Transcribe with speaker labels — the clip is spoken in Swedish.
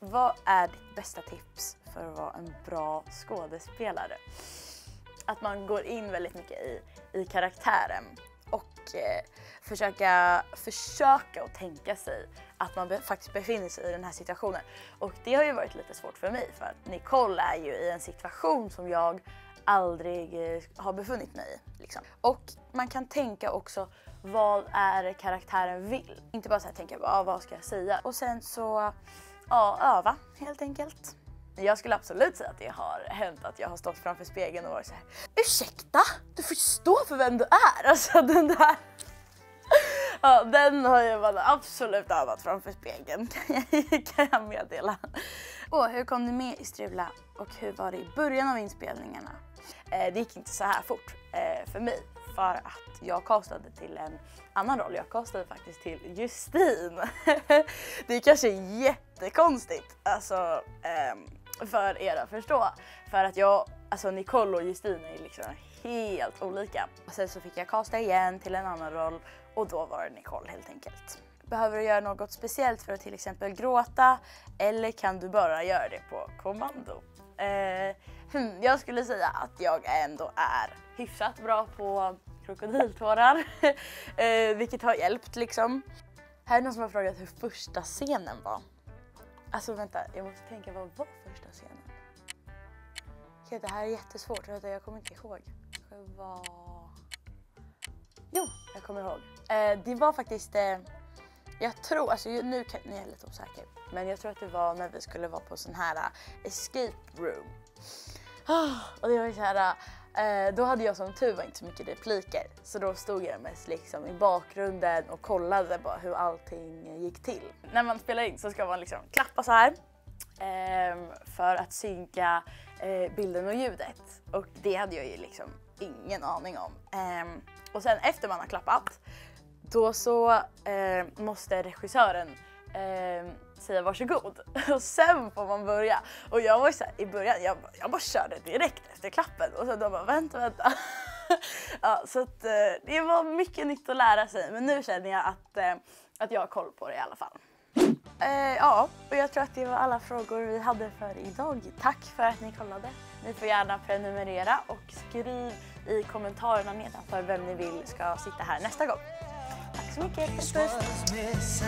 Speaker 1: vad är ditt bästa tips för att vara en bra skådespelare? Att man går in väldigt mycket i, i karaktären och eh, försöka, försöka och tänka sig att man be, faktiskt befinner sig i den här situationen. Och det har ju varit lite svårt för mig för att Nicole är ju i en situation som jag aldrig eh, har befunnit mig i. Liksom. Och man kan tänka också vad är karaktären vill? Inte bara så här tänka ah, vad ska jag säga? Och sen så ja, öva helt enkelt. Jag skulle absolut säga att det har hänt att jag har stått framför spegeln och varit så här. Ursäkta? Du får stå för vem du är! Alltså den där. Ja, den har jag absolut övat framför spegeln kan jag meddela. Och hur kom du med i Strula och hur var det i början av inspelningarna? Eh, det gick inte så här fort eh, för mig för att jag castade till en annan roll. Jag castade faktiskt till Justin. det är kanske jättekonstigt alltså, ehm, för er att förstå. För att jag, alltså Nicole och Justin är liksom helt olika. Och sen så fick jag casta igen till en annan roll och då var det Nicole helt enkelt. Behöver du göra något speciellt för att till exempel gråta eller kan du bara göra det på kommando? Eh, hmm, jag skulle säga att jag ändå är hyfsat bra på krokodiltårar, eh, vilket har hjälpt liksom. Här är någon som har frågat hur första scenen var. Alltså vänta, jag måste tänka vad var första scenen? Okej, det här är jättesvårt, vänta, jag kommer inte ihåg. Det var... Jo, jag kommer ihåg. Eh, det var faktiskt, eh, jag tror, alltså nu, kan, nu är jag lite osäker, men jag tror att det var när vi skulle vara på sån här eh, escape room. Oh, och det var så här, eh, Eh, då hade jag som tur var inte så mycket repliker så då stod jag mest liksom i bakgrunden och kollade bara hur allting gick till. När man spelar in så ska man liksom klappa så här eh, för att synka eh, bilden och ljudet och det hade jag ju liksom ingen aning om. Ehm, och sen efter man har klappat då så eh, måste regissören eh, säga varsågod och sen får man börja. Och jag var ju såhär i början, jag, jag bara körde direkt efter klappen och sen de bara vänta, vänta. ja, så att, eh, det var mycket nytt att lära sig men nu känner jag att, eh, att jag har koll på det i alla fall. Eh, ja, och jag tror att det var alla frågor vi hade för idag. Tack för att ni kollade. Ni får gärna prenumerera och skriv i kommentarerna nedanför vem ni vill ska sitta här nästa gång. Tack så mycket. Puss puss.